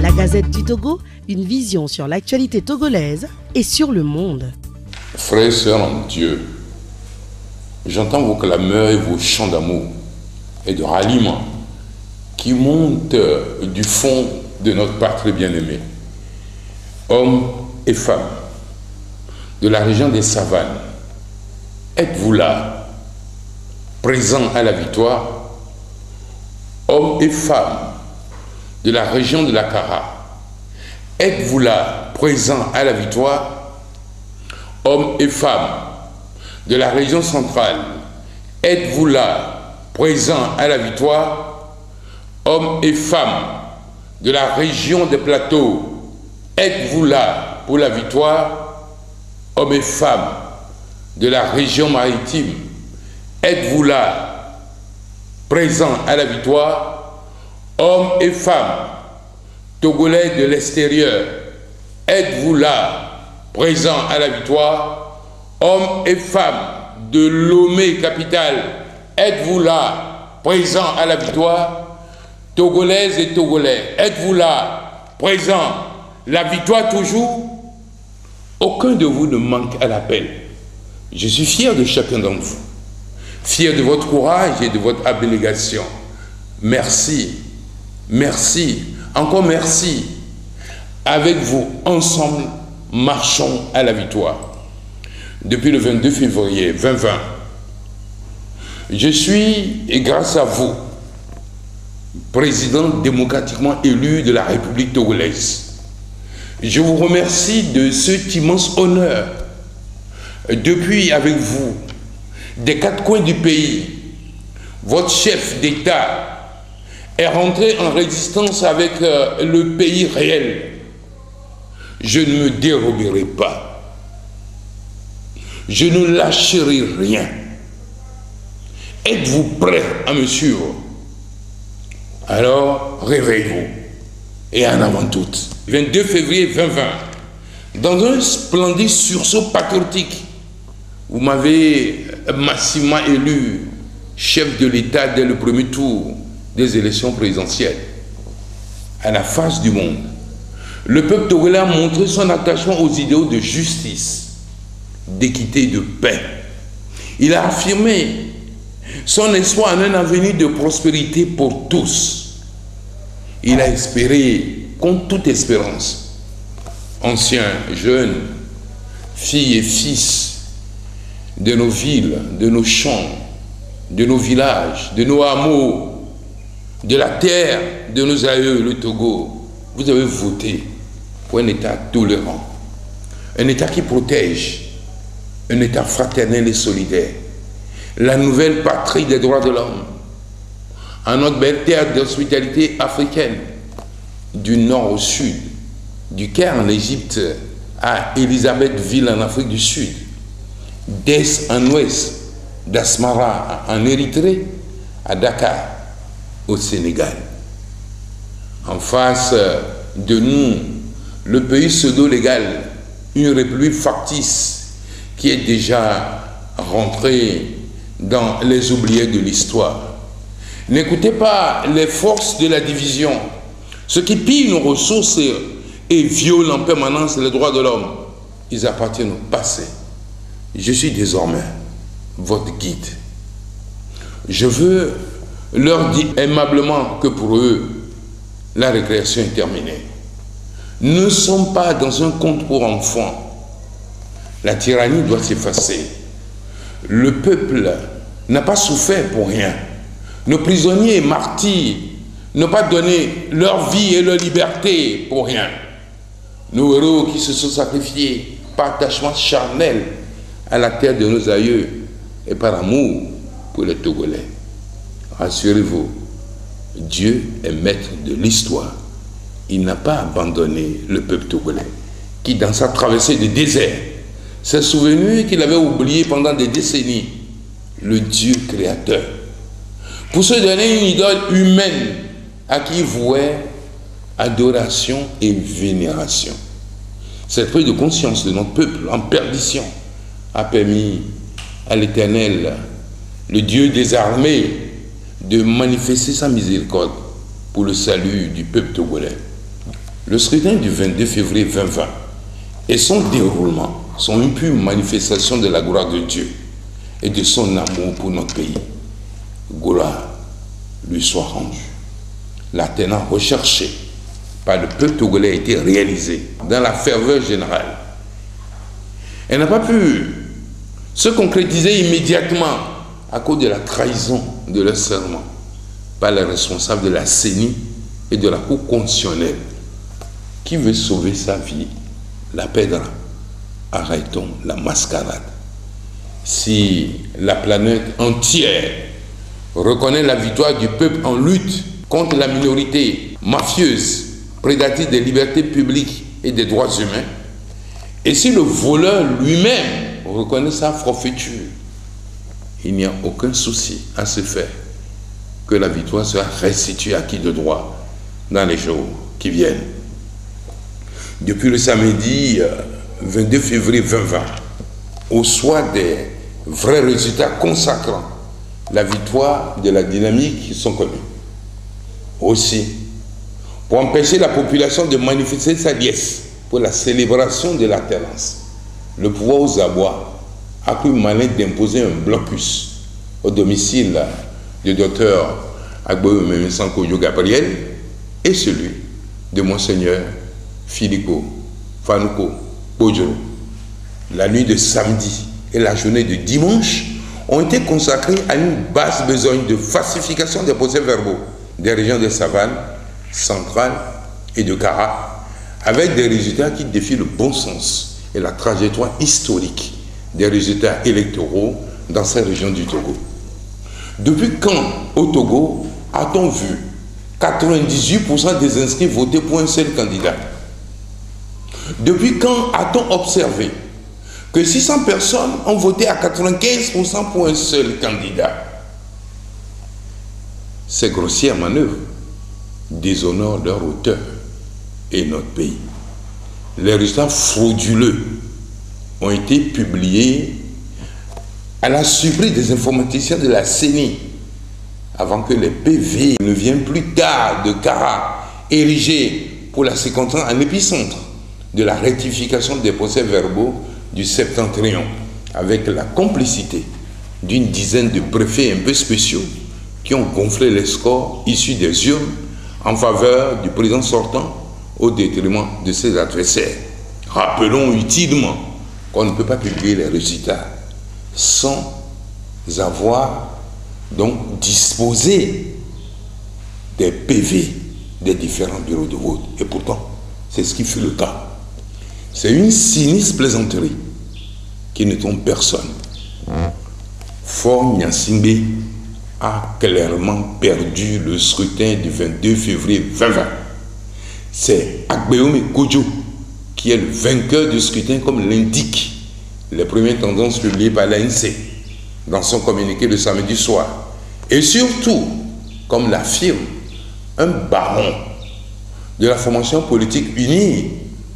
La Gazette du Togo, une vision sur l'actualité togolaise et sur le monde. Frères et sœurs en Dieu, j'entends vos clameurs et vos chants d'amour et de ralliement qui montent du fond de notre patrie bien-aimée. Hommes et femmes de la région des savanes, êtes-vous là, présents à la victoire? Hommes et femmes de la région de la Cara, êtes-vous là, présents à la victoire Hommes et femmes de la région centrale, êtes-vous là, présents à la victoire Hommes et femmes de la région des plateaux, êtes-vous là pour la victoire Hommes et femmes de la région maritime, êtes-vous là présents à la victoire, hommes et femmes, togolais de l'extérieur, êtes-vous là, présents à la victoire, hommes et femmes de Lomé capitale, êtes-vous là, présents à la victoire, togolaises et togolais, êtes-vous là, présents, la victoire toujours? Aucun de vous ne manque à l'appel. Je suis fier de chacun d'entre vous. Fier de votre courage et de votre abnégation. Merci, merci, encore merci. Avec vous, ensemble, marchons à la victoire. Depuis le 22 février 2020, je suis, et grâce à vous, président démocratiquement élu de la République togolaise. Je vous remercie de cet immense honneur. Depuis avec vous, des quatre coins du pays, votre chef d'État est rentré en résistance avec euh, le pays réel. Je ne me déroberai pas. Je ne lâcherai rien. Êtes-vous prêt à me suivre? Alors, réveillez-vous. Et en avant tout, 22 février 2020, dans un splendide sursaut patriotique, vous m'avez massivement élu chef de l'État dès le premier tour des élections présidentielles. À la face du monde, le peuple togolais a montré son attachement aux idéaux de justice, d'équité et de paix. Il a affirmé son espoir en un avenir de prospérité pour tous. Il a espéré, contre toute espérance, anciens, jeunes, filles et fils de nos villes, de nos champs, de nos villages, de nos hameaux, de la terre de nos aïeux, le Togo, vous avez voté pour un État tolérant, un État qui protège, un État fraternel et solidaire, la nouvelle patrie des droits de l'homme, en notre belle terre d'hospitalité africaine, du nord au sud, du Caire en Égypte à Elisabethville en Afrique du Sud, d'est en ouest, d'Asmara en Érythrée à Dakar au Sénégal. En face de nous, le pays pseudo-légal, une république factice qui est déjà rentrée dans les oubliés de l'histoire. N'écoutez pas les forces de la division, ceux qui pillent nos ressources et violent en permanence les droits de l'homme. Ils appartiennent au passé. Je suis désormais votre guide. Je veux leur dire aimablement que pour eux, la récréation est terminée. Nous ne sommes pas dans un conte pour enfants. La tyrannie doit s'effacer. Le peuple n'a pas souffert pour rien. Nos prisonniers martyrs n'ont pas donné leur vie et leur liberté pour rien. Nos héros qui se sont sacrifiés par attachement charnel à la terre de nos aïeux et par amour pour les Togolais. Rassurez-vous, Dieu est maître de l'histoire. Il n'a pas abandonné le peuple togolais qui, dans sa traversée du désert, s'est souvenu qu'il avait oublié pendant des décennies le Dieu créateur. Pour se donner une idole humaine à qui vouait adoration et vénération. Cette prise de conscience de notre peuple en perdition a permis à l'Éternel, le Dieu des armées, de manifester sa miséricorde pour le salut du peuple togolais. Le scrutin du 22 février 2020 et son déroulement sont une pure manifestation de la gloire de Dieu et de son amour pour notre pays. Gloire lui soit rendue. L'attenant recherché par le peuple togolais a été réalisé dans la ferveur générale. Elle n'a pas pu se concrétiser immédiatement à cause de la trahison de leur serment par les responsables de la CENI et de la Cour constitutionnelle. Qui veut sauver sa vie la perdra. Arrêtons la mascarade. Si la planète entière reconnaît la victoire du peuple en lutte contre la minorité mafieuse, prédatrice des libertés publiques et des droits humains, et si le voleur lui-même reconnaît sa forfaiture, il n'y a aucun souci à se faire que la victoire soit restituée à qui de droit dans les jours qui viennent. Depuis le samedi 22 euh, février 2020, au soir des vrais résultats consacrant la victoire de la dynamique qui sont connus. Aussi, pour empêcher la population de manifester sa liesse pour la célébration de l'alternance, le pouvoir aux abois a cru malin d'imposer un blocus au domicile du docteur Agboyo Sanko Gabriel et celui de Monseigneur Philippe Fanuko Bojoro. La nuit de samedi et la journée de dimanche ont été consacrés à une basse besogne de falsification des procès verbaux des régions de Savane, centrale et de Kara, avec des résultats qui défient le bon sens et la trajectoire historique des résultats électoraux dans ces régions du Togo. Depuis quand au Togo a-t-on vu 98% des inscrits voter pour un seul candidat? Depuis quand a-t-on observé que 600 personnes ont voté à 95% pour un seul candidat? Ces grossières manœuvres déshonorent leur auteur et notre pays. Les résultats frauduleux ont été publiés à la surprise des informaticiens de la CENI avant que les PV ne viennent plus tard de Cara, érigés pour la circonstance en épicentre de la rectification des procès verbaux du septentrion, avec la complicité d'une dizaine de préfets un peu spéciaux qui ont gonflé les scores issus des urnes en faveur du président sortant au détriment de ses adversaires. Rappelons utilement qu'on ne peut pas publier les résultats sans avoir donc disposer des PV des différents bureaux de vote. Et pourtant, c'est ce qui fut le cas. C'est une sinistre plaisanterie qui ne trompe personne. Fort Nyansimbe a clairement perdu le scrutin du 22 février 2020. C'est Agbeome Kojo qui est le vainqueur du scrutin comme l'indique les premières tendances publiées par l'ANC dans son communiqué de samedi soir. Et surtout, comme l'affirme un baron de la formation politique unie,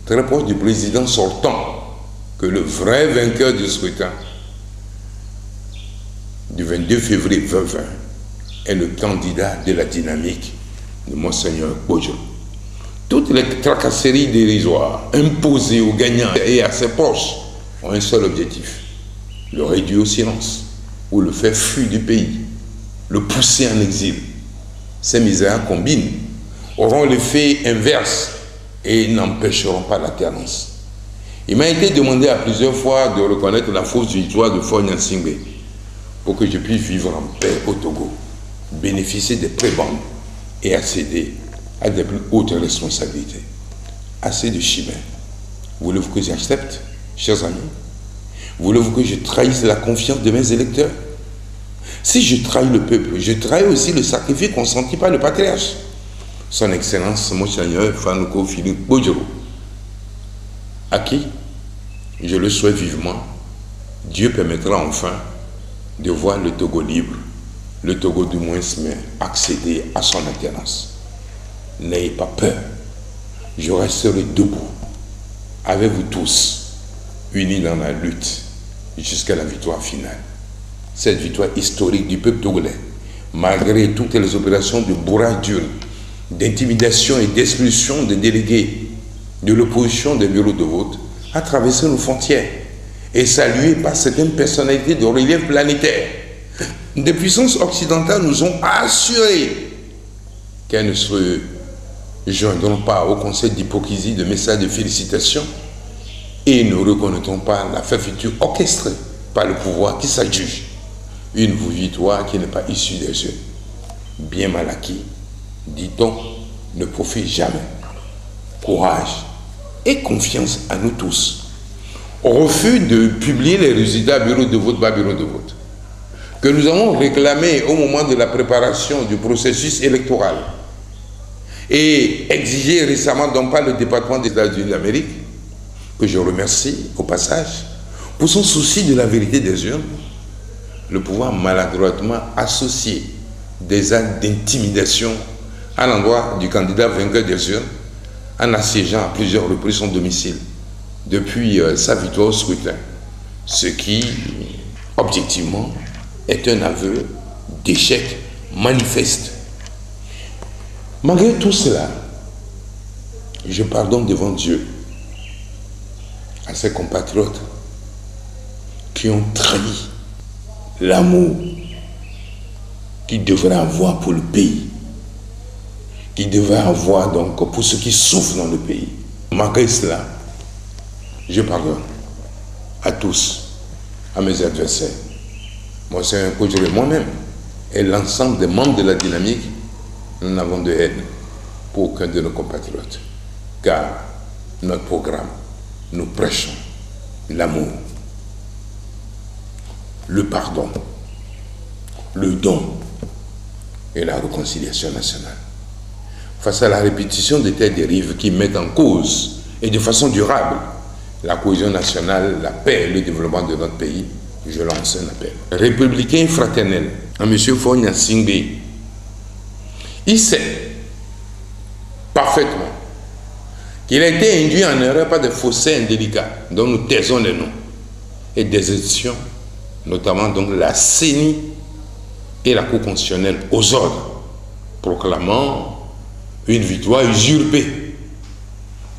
très proche du président sortant, que le vrai vainqueur du scrutin du 22 février 2020 est le candidat de la dynamique de Monseigneur Bojo. Toutes les tracasseries dérisoires imposées aux gagnants et à ses proches ont un seul objectif, le réduire au silence ou le faire fuir du pays, le pousser en exil. Ces misères combinent auront l'effet inverse et n'empêcheront pas l'alternance. Il m'a été demandé à plusieurs fois de reconnaître la fausse victoire de Fogna Singbe pour que je puisse vivre en paix au Togo, bénéficier des prébendes et accéder à des plus hautes responsabilités. Assez de chimères. Voulez-vous que j'accepte, chers amis? Voulez-vous que je trahisse la confiance de mes électeurs? Si je trahis le peuple, je trahis aussi le sacrifice consenti par le patriarche. Son Excellence Monseigneur Fanuko Philippe Bojoro, à qui, je le souhaite vivement, Dieu permettra enfin de voir le Togo libre, le Togo du moins mais accéder à son alternance. N'ayez pas peur, je resterai debout avec vous tous, unis dans la lutte jusqu'à la victoire finale. Cette victoire historique du peuple togolais, malgré toutes les opérations de bourrage d'intimidation et d'expulsion des délégués de l'opposition des bureaux de vote a traversé nos frontières et salué par certaines personnalités de relief planétaire. Des puissances occidentales nous ont assuré qu'elles ne se joindront pas au conseil d'hypocrisie de messages de félicitations et ne reconnaîtront pas la future orchestrée par le pouvoir qui s'adjuge? Une victoire qui n'est pas issue des yeux. Bien mal acquis, dit-on, ne profite jamais. Courage et confiance à nous tous. Refus de publier les résultats bureau de vote par bureau de vote, que nous avons réclamé au moment de la préparation du processus électoral et exigé récemment donc par le département des États-Unis d'Amérique, que je remercie au passage, pour son souci de la vérité des urnes, le pouvoir maladroitement associé des actes d'intimidation à l'endroit du candidat vainqueur des urnes en assiégeant à plusieurs reprises son domicile depuis euh, sa victoire au scrutin. Ce qui, objectivement, est un aveu d'échec manifeste. Malgré tout cela, je pardonne devant Dieu à ses compatriotes qui ont trahi l'amour qu'ils devraient avoir pour le pays, qu'ils devraient avoir donc pour ceux qui souffrent dans le pays. Malgré cela, je pardonne à tous, à mes adversaires. Moi, c'est un coach moi-même et l'ensemble des membres de la dynamique, nous n'avons de haine pour aucun de nos compatriotes. Car notre programme, nous prêchons l'amour, le pardon, le don et la réconciliation nationale. Face à la répétition de telles dérives qui mettent en cause et de façon durable la cohésion nationale, la paix et le développement de notre pays, je lance un appel. Républicain fraternel, à M. Fogna Singbe, il sait parfaitement qu'il a été induit en erreur par des fossés indélicats dont nous taisons les noms et des éditions notamment donc la CENI et la Cour constitutionnelle aux ordres, proclamant une victoire usurpée.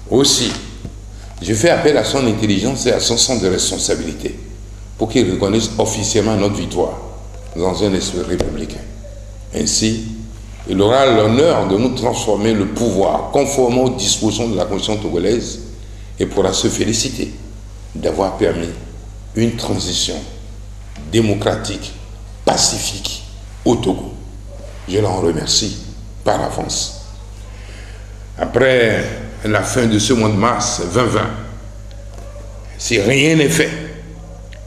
Aussi, je fais appel à son intelligence et à son sens de responsabilité pour qu'il reconnaisse officiellement notre victoire dans un esprit républicain. Ainsi, il aura l'honneur de nous transformer le pouvoir conformément aux dispositions de la Constitution togolaise et pourra se féliciter d'avoir permis une transition démocratique, pacifique au Togo. Je l'en remercie par avance. Après la fin de ce mois de mars 2020, si rien n'est fait,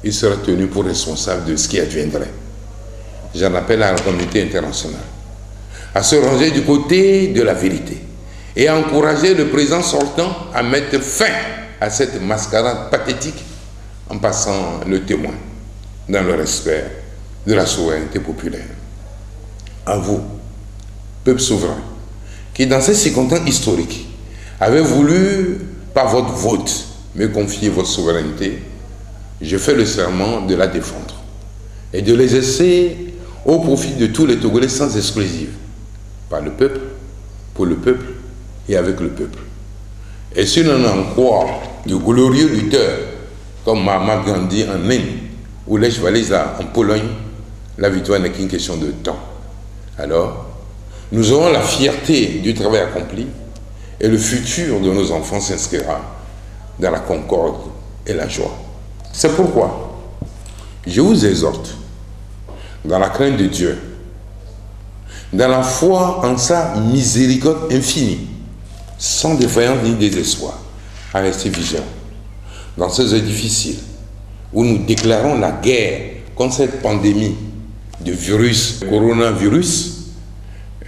il sera tenu pour responsable de ce qui adviendrait. J'en appelle à la communauté internationale à se ranger du côté de la vérité et à encourager le président sortant à mettre fin à cette mascarade pathétique en passant le témoin dans le respect de la souveraineté populaire. À vous, peuple souverain, qui dans ces circonstances historiques avez voulu, par votre vote, me confier votre souveraineté, je fais le serment de la défendre et de l'exercer au profit de tous les Togolais sans exclusive, par le peuple, pour le peuple et avec le peuple. Et si l'on en croit de glorieux lutteurs comme Mahatma Gandhi en Inde, ou les Walesa en Pologne, la victoire n'est qu'une question de temps. Alors, nous aurons la fierté du travail accompli et le futur de nos enfants s'inscrira dans la concorde et la joie. C'est pourquoi je vous exhorte, dans la crainte de Dieu, dans la foi en sa miséricorde infinie, sans défaillance ni désespoir, à rester vigilant dans ces heures difficiles où nous déclarons la guerre contre cette pandémie de virus, coronavirus.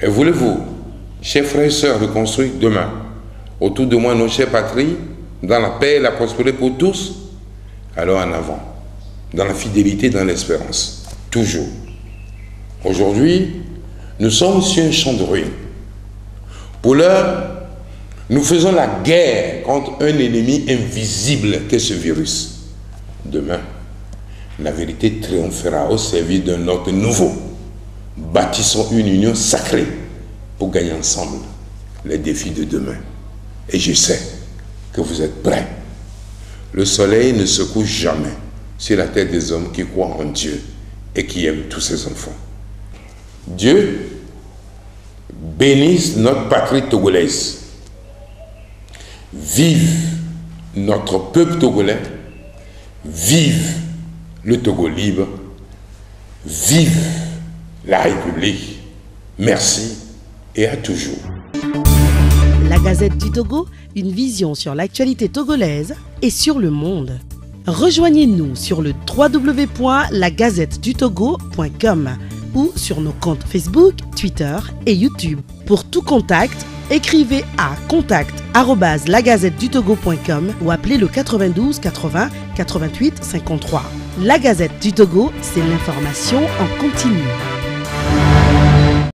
Et voulez-vous, chers frères et sœurs, reconstruire demain, autour de moi, nos chères patries, dans la paix et la prospérité pour tous, alors en avant, dans la fidélité, dans l'espérance, toujours. Aujourd'hui, nous sommes sur un champ de ruines. Pour l'heure, nous faisons la guerre contre un ennemi invisible qu'est ce virus. Demain, la vérité triomphera au service d'un ordre nouveau. Bâtissons une union sacrée pour gagner ensemble les défis de demain. Et je sais que vous êtes prêts. Le soleil ne se couche jamais sur la tête des hommes qui croient en Dieu et qui aiment tous ses enfants. Dieu bénisse notre patrie togolaise. Vive notre peuple togolais. Vive le Togo libre. Vive la République. Merci et à toujours. La Gazette du Togo, une vision sur l'actualité togolaise et sur le monde. Rejoignez-nous sur le www.lagazettedutogo.com ou sur nos comptes Facebook, Twitter et YouTube. Pour tout contact, écrivez à contact@lagazettedutogo.com ou appelez le 92 80 88 53. La Gazette du Togo, c'est l'information en continu.